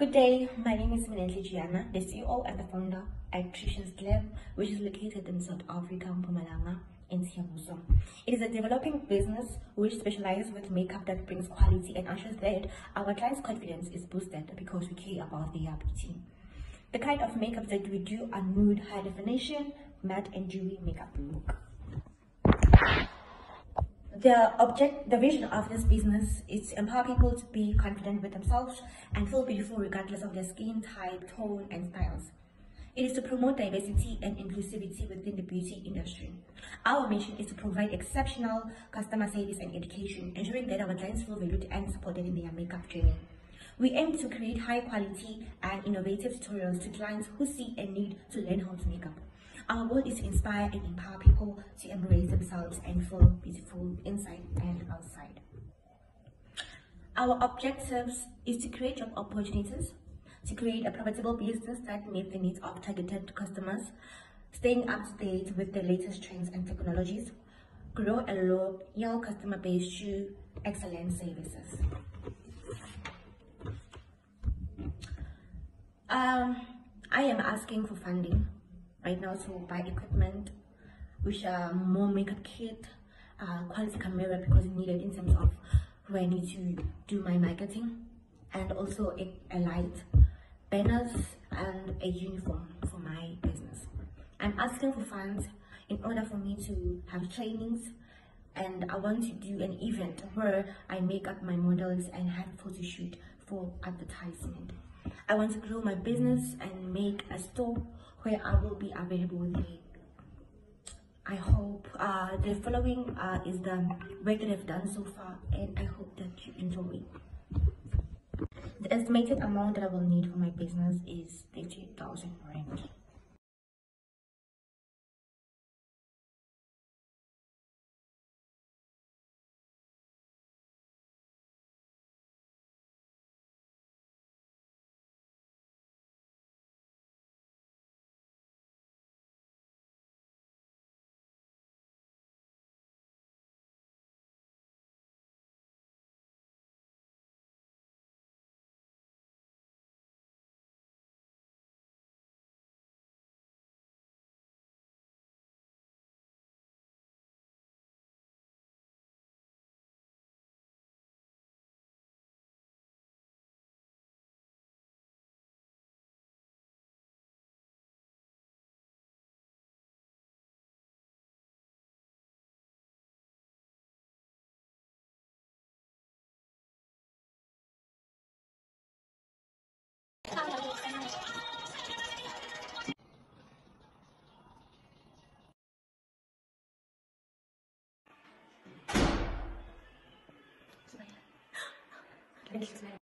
Good day, my name is Minenhle Jiyana, the CEO and the founder at Tricians Glam, which is located in South Africa, Mpumalanga, in Siyabuswa. It is a developing business which specializes with makeup that brings quality and ensures that our clients' confidence is boosted because we care about their beauty. The kind of makeup that we do are nude, high definition, matte and dewy makeup look the object, the vision of this business is to empower people to be confident with themselves and feel beautiful regardless of their skin type, tone, and styles. It is to promote diversity and inclusivity within the beauty industry. Our mission is to provide exceptional customer service and education, ensuring that our clients feel valued and supported in their makeup journey. We aim to create high quality and innovative tutorials to clients who see a need to learn how to make up. Our goal is to inspire and empower people to embrace themselves and feel beautiful inside and outside. Our objectives is to create job opportunities, to create a profitable business that meets the needs of targeted customers, staying up to date with the latest trends and technologies, grow a loyal customer base through excellent services. Um, I am asking for funding now to buy equipment which are more makeup kit uh, quality camera because needed in terms of where I need to do my marketing and also a, a light banners and a uniform for my business I'm asking for funds in order for me to have trainings and I want to do an event where I make up my models and have photo shoot for advertisement. I want to grow my business and make a store where I will be available with me. I hope uh, the following uh, is the work that I've done so far and I hope that you enjoy. The estimated amount that I will need for my business is 30,000 rand. Thank you.